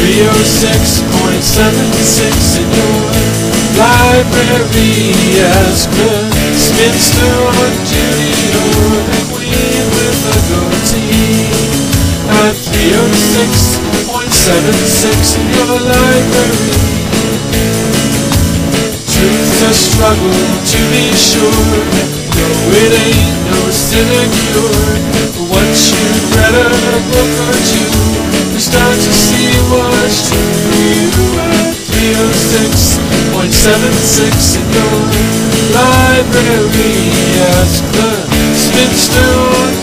306.76 in your library. Ask the spinster on duty or the queen with a goatee. At 306.76 in your library. Truth's a struggle to be sure. No, it ain't no sinecure. Once you've read a book or two, start to see what's true. You at 306.76 in your library. Ask the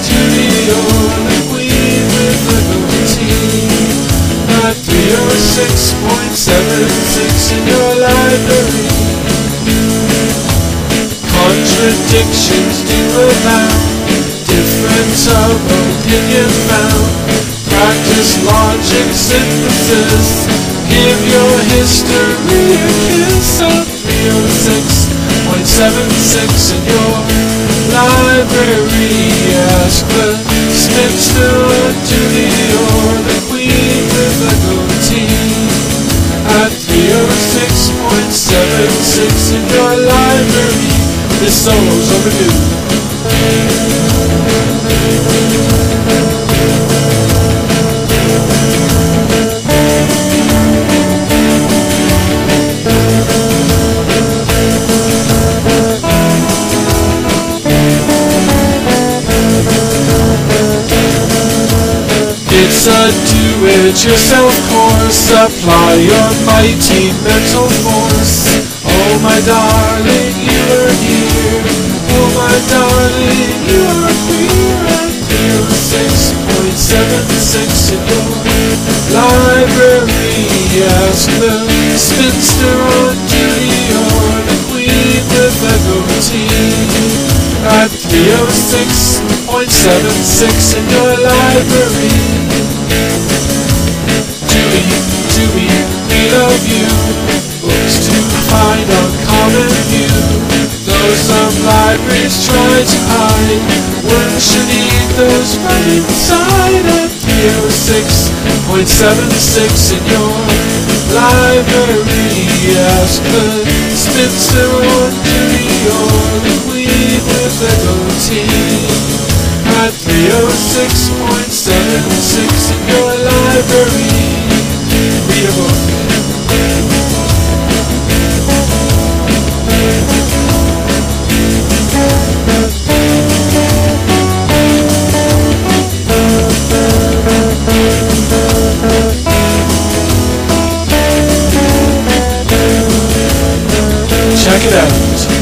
duty or the queen with the goatee. At 306.76 in your library. Contradictions do abound Difference of opinion found Practice logic synthesis. Give your history a kiss On 306.76 in your library. Ask the spinster duty Or the queen with a goatee. At 306.76 in your library this solo's overdue. A do-it-yourself course. Apply your mighty mental force. Oh my darling, you are here. Oh my darling, you are queer. At 306.76 in your library. Ask the spinster on duty or the queen with a. At 306.76 in your library. Libraries try to hide, one should eat those right inside at 306.76 in your library. Ask the spinster on duty or the queen with the goatee. At 306.76 Check it out.